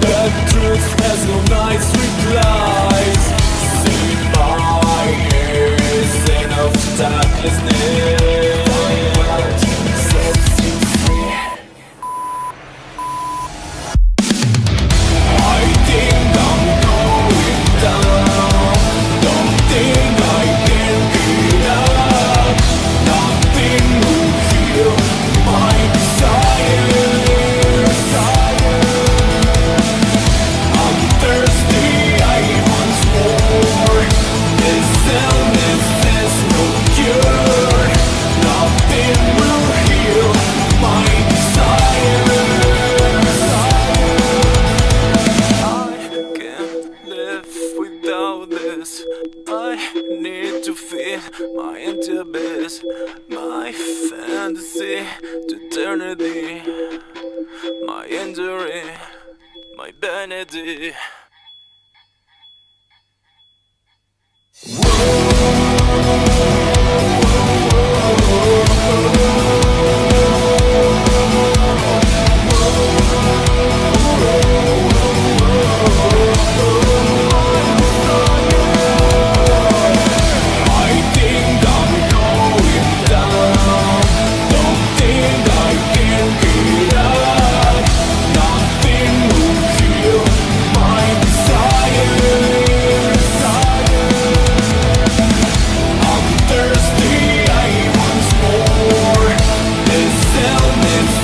The truth has no nice replies See my ears of I need to feed my empty My fantasy to eternity My injury, my vanity Whoa. tell me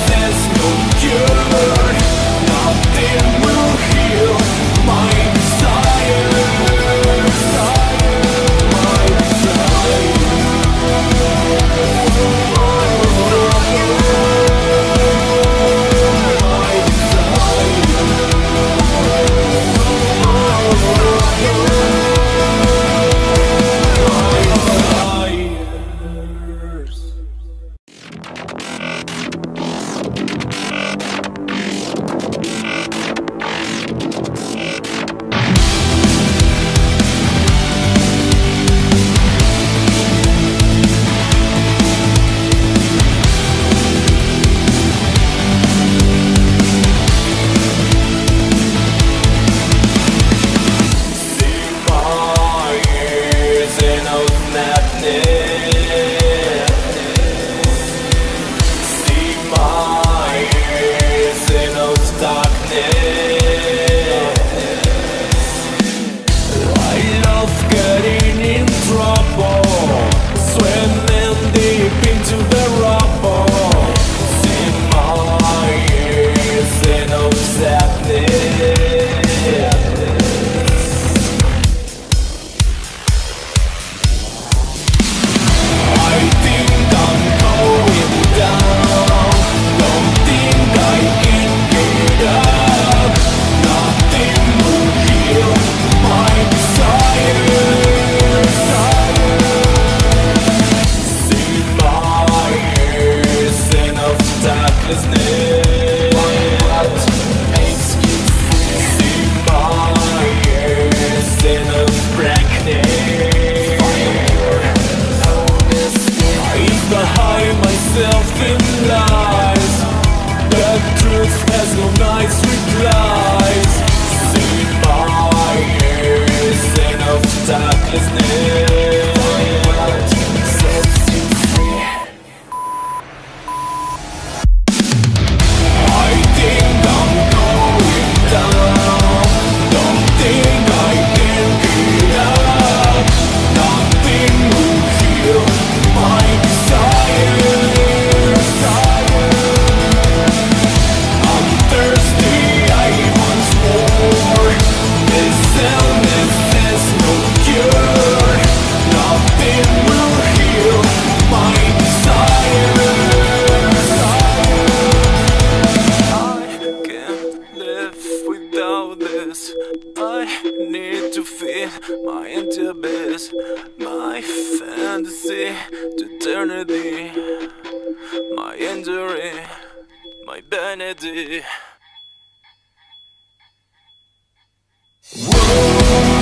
consciousness my injury, my vanity. Whoa.